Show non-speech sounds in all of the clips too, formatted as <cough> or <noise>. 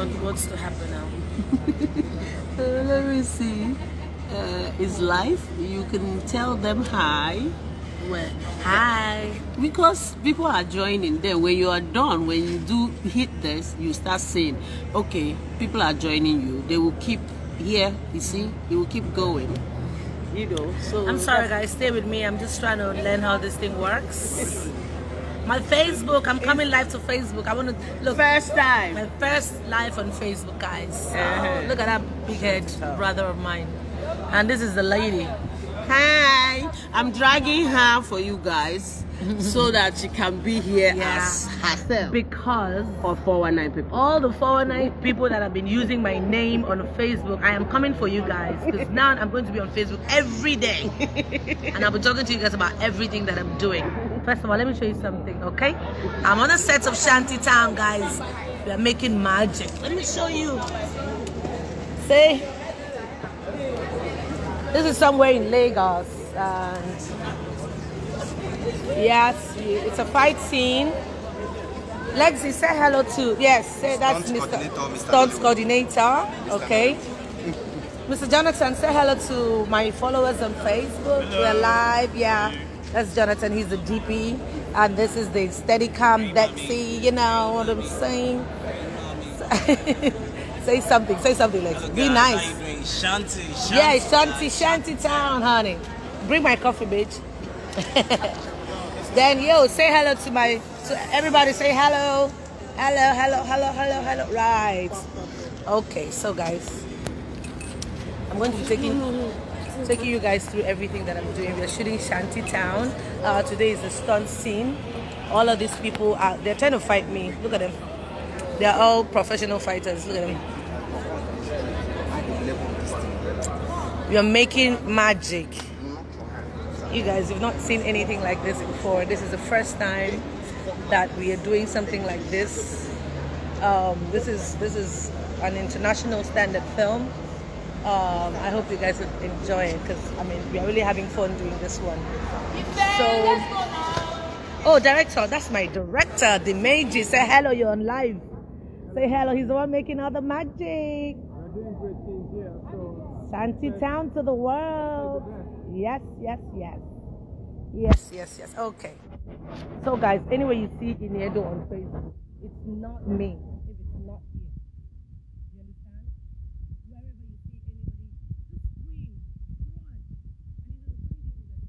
what, what's to happen now? <laughs> Uh, let me see. Uh, is live. You can tell them hi. Where? Hi. Because people are joining. Then when you are done, when you do hit this, you start saying, okay, people are joining you. They will keep here. You see, it will keep going. You know. So I'm sorry, guys. Stay with me. I'm just trying to learn how this thing works. <laughs> My Facebook. I'm coming live to Facebook. I want to look. First time. My first live on Facebook, guys. Uh-huh. Look at that big head brother of mine. And this is the lady. Hi. I'm dragging her for you guys <laughs> so that she can be here Yeah. as herself. Because For 419 people. all the 419 people that have been using my name on Facebook, I am coming for you guys. Because now I'm going to be on Facebook every day. <laughs> and I'll be talking to you guys about everything that I'm doing. First of all, let me show you something, okay? I'm on a set of Shanty Town, guys. We are making magic. Let me show you. See? This is somewhere in Lagos. And yes, it's a fight scene. Lexi, say hello to yes. Say that's Mr. coordinator, Mr. Stunts coordinator. Okay. Mr. Jonathan, say hello to my followers on Facebook. We're live. Yeah, that's Jonathan. He's the DP, and this is the Steadicam Dexy. You know what I'm saying? <laughs> say something. Say something, Lexi. Be nice. How you doing? Shanty, Shanty. Yeah, Shanty, Shanty Town, honey. Bring my coffee, bitch. <laughs> then, yo, say hello to my, to everybody say hello. Hello, hello, hello, hello, hello. Right. Okay, so guys, I'm going to be taking, taking you guys through everything that I'm doing. We're shooting Shanty Town. Uh, today is the stunt scene. All of these people are, they're trying to fight me. Look at them. They're all professional fighters. Look at them. We are making magic. You guys have not seen anything like this before. This is the first time that we are doing something like this. Um, this is this is an international standard film. Um, I hope you guys enjoy it because I mean we are really having fun doing this one. So, oh, director, that's my director, Dimeji. Say hello, you're on live. Say hello. He's the one making all the magic. Shanty Town to the world. Yes, yes, yes. Yes, yes, yes. Okay. So, guys, anyway you see Ini Edo on Facebook, it's not me. If it's not here. You understand? Wherever you see anybody, just scream, run. And you know, the funny thing is that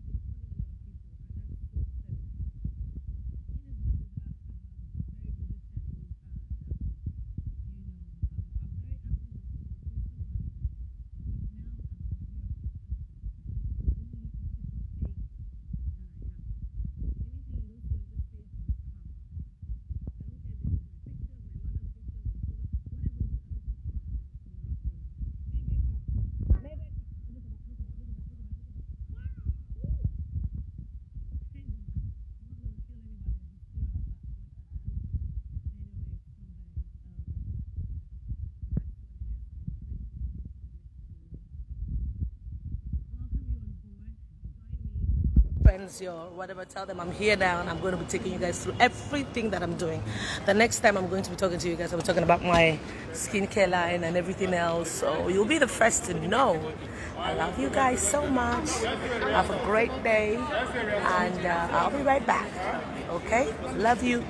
they're friends, your whatever, tell them I'm here now and I'm going to be taking you guys through everything that I'm doing. The next time I'm going to be talking to you guys, I'll be talking about my skincare line and everything else. So you'll be the first to know. I love you guys so much. Have a great day and uh, I'll be right back. Okay? Love you.